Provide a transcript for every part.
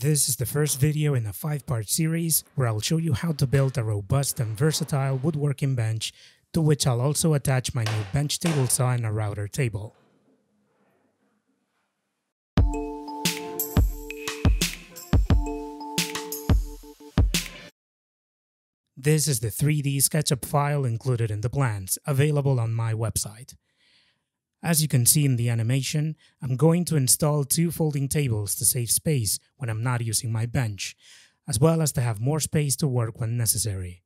This is the first video in a 5-part series where I'll show you how to build a robust and versatile woodworking bench to which I'll also attach my new bench table saw and a router table. This is the 3D SketchUp file included in the plans, available on my website. As you can see in the animation, I'm going to install two folding tables to save space when I'm not using my bench, as well as to have more space to work when necessary.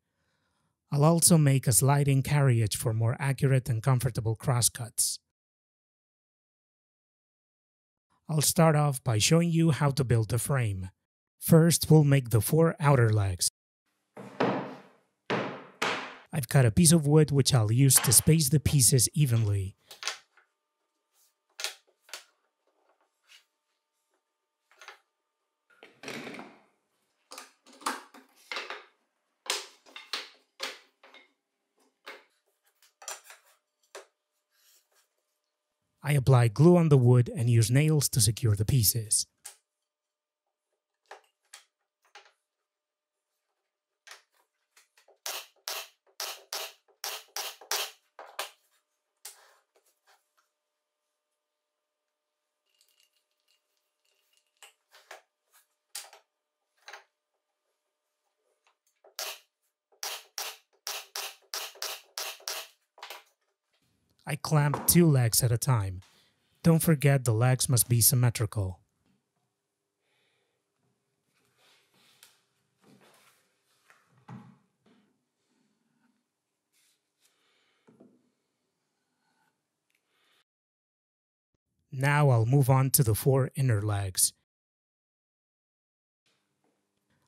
I'll also make a sliding carriage for more accurate and comfortable crosscuts. I'll start off by showing you how to build the frame. First, we'll make the four outer legs. I've cut a piece of wood which I'll use to space the pieces evenly. Apply glue on the wood and use nails to secure the pieces. I clamp two legs at a time. Don't forget the legs must be symmetrical. Now I'll move on to the four inner legs.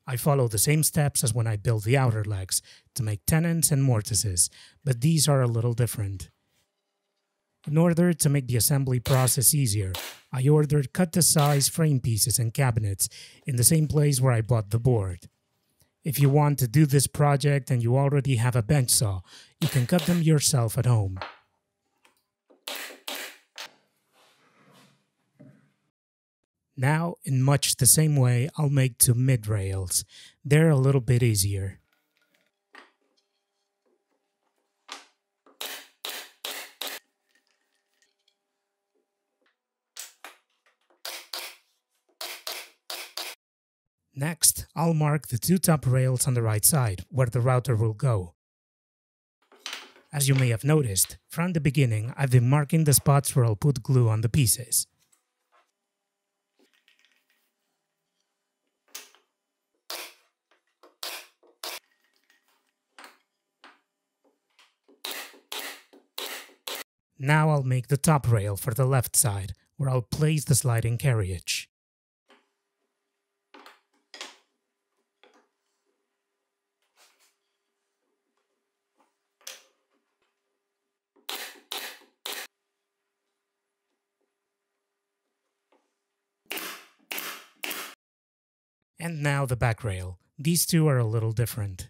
I follow the same steps as when I build the outer legs to make tenons and mortises, but these are a little different. In order to make the assembly process easier, I ordered cut-to-size frame pieces and cabinets in the same place where I bought the board. If you want to do this project and you already have a bench saw, you can cut them yourself at home. Now, in much the same way, I'll make two mid rails. They're a little bit easier. Next, I'll mark the two top rails on the right side, where the router will go. As you may have noticed, from the beginning I've been marking the spots where I'll put glue on the pieces. Now I'll make the top rail for the left side, where I'll place the sliding carriage. And now the back rail. These two are a little different.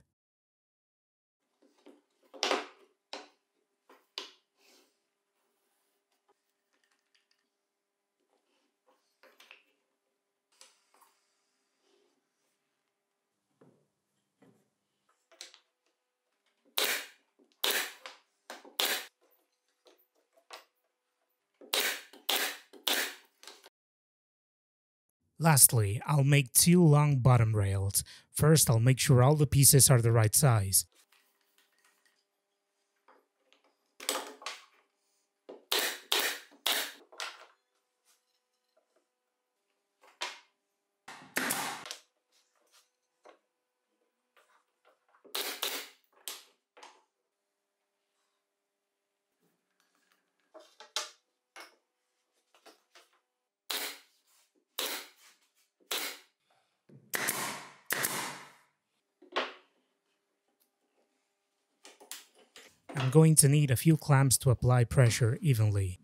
Lastly, I'll make two long bottom rails. First, I'll make sure all the pieces are the right size. I'm going to need a few clamps to apply pressure evenly.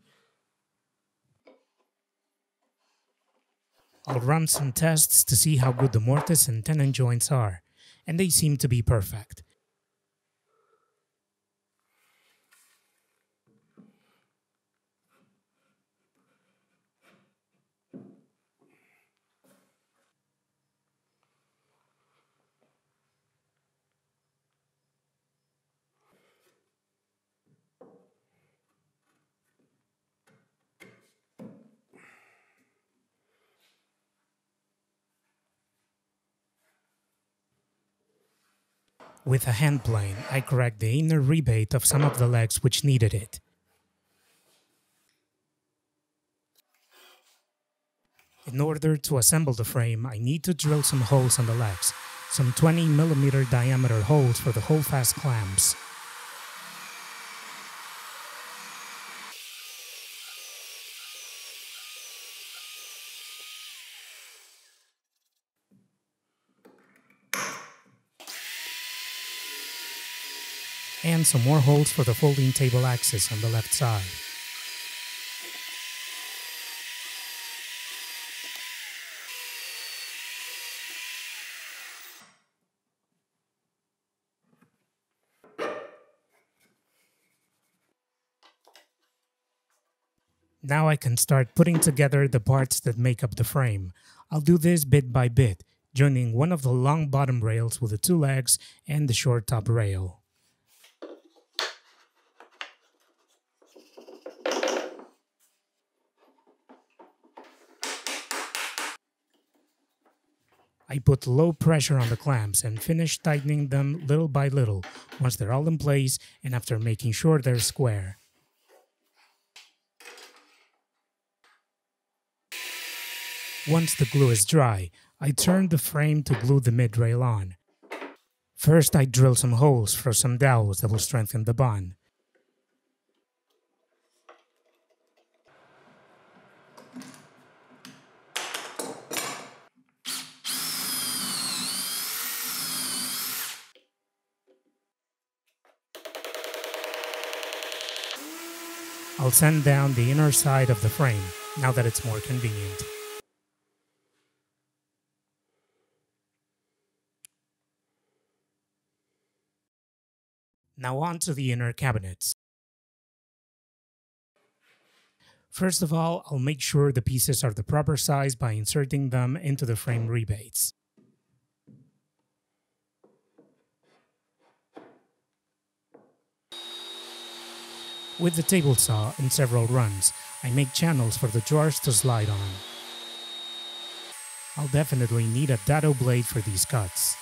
I'll run some tests to see how good the mortise and tenon joints are, and they seem to be perfect. With a hand plane, I correct the inner rebate of some of the legs which needed it. In order to assemble the frame, I need to drill some holes on the legs, some 20 millimeter diameter holes for the holdfast clamps. And some more holes for the folding table axis on the left side. Now I can start putting together the parts that make up the frame. I'll do this bit by bit, joining one of the long bottom rails with the two legs and the short top rail. I put low pressure on the clamps and finish tightening them little by little once they're all in place and after making sure they're square. Once the glue is dry, I turn the frame to glue the mid-rail on. First I drill some holes for some dowels that will strengthen the bond. Sand down the inner side of the frame, now that it's more convenient. Now on to the inner cabinets. First of all, I'll make sure the pieces are the proper size by inserting them into the frame rebates. With the table saw in several runs, I make channels for the drawers to slide on. I'll definitely need a dado blade for these cuts.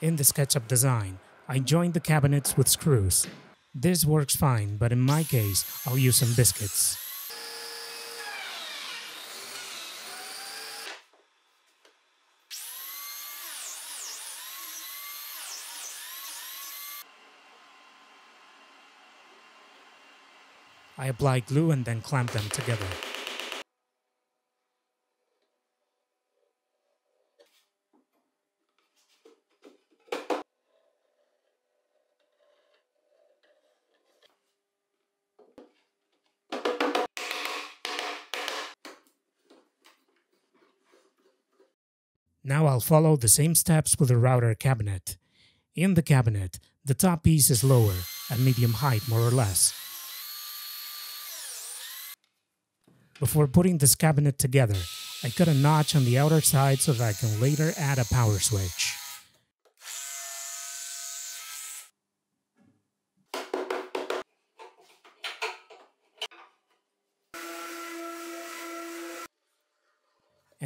In the SketchUp design, I joined the cabinets with screws. This works fine, but in my case, I'll use some biscuits. I apply glue and then clamp them together. Now I'll follow the same steps with the router cabinet. In the cabinet, the top piece is lower, at medium height more or less. Before putting this cabinet together, I cut a notch on the outer side so that I can later add a power switch.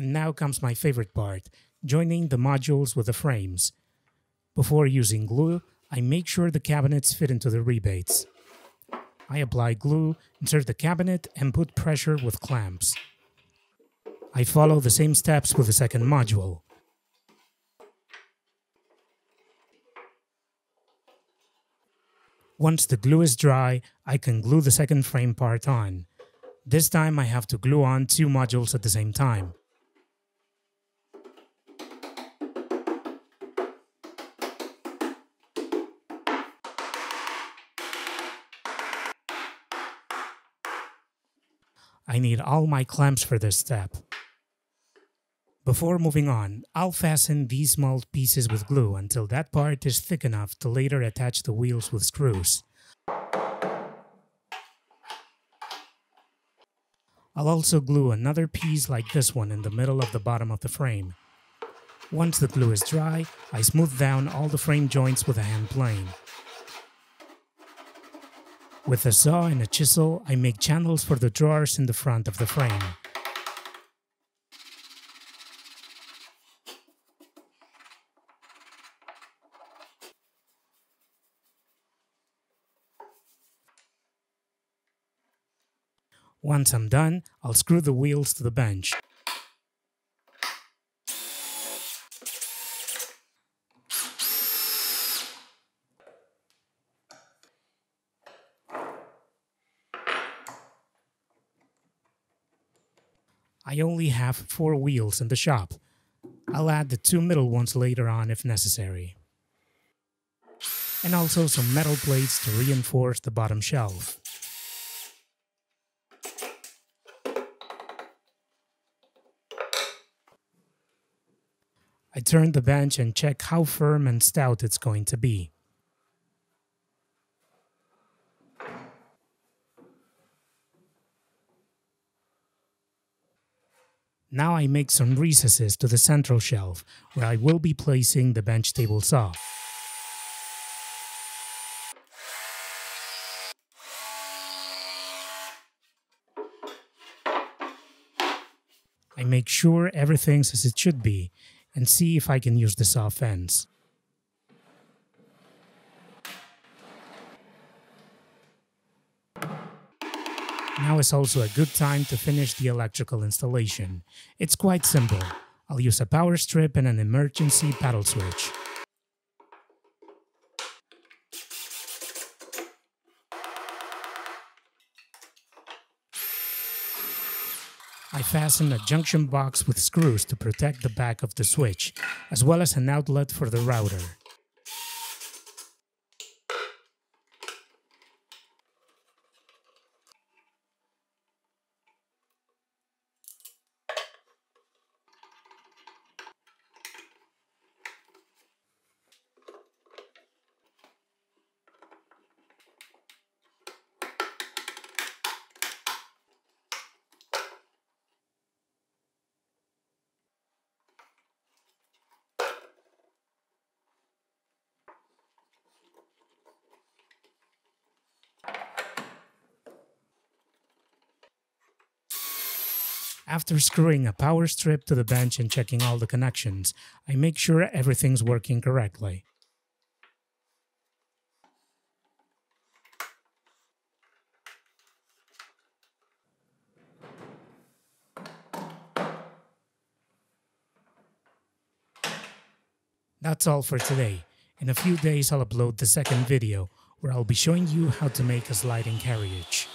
And now comes my favorite part, joining the modules with the frames. Before using glue, I make sure the cabinets fit into the rebates. I apply glue, insert the cabinet, and put pressure with clamps. I follow the same steps with the second module. Once the glue is dry, I can glue the second frame part on. This time I have to glue on two modules at the same time. I need all my clamps for this step. Before moving on, I'll fasten these small pieces with glue until that part is thick enough to later attach the wheels with screws. I'll also glue another piece like this one in the middle of the bottom of the frame. Once the glue is dry, I smooth down all the frame joints with a hand plane. With a saw and a chisel, I make channels for the drawers in the front of the frame. Once I'm done, I'll screw the wheels to the bench. I only have four wheels in the shop. I'll add the two middle ones later on if necessary. And also some metal plates to reinforce the bottom shelf. I turn the bench and check how firm and stout it's going to be. Now I make some recesses to the central shelf where I will be placing the bench table saw. I make sure everything's as it should be and see if I can use the saw fence. Now is also a good time to finish the electrical installation. It's quite simple. I'll use a power strip and an emergency paddle switch. I fasten a junction box with screws to protect the back of the switch, as well as an outlet for the router. After screwing a power strip to the bench and checking all the connections, I make sure everything's working correctly. That's all for today. In a few days I'll upload the second video, where I'll be showing you how to make a sliding carriage.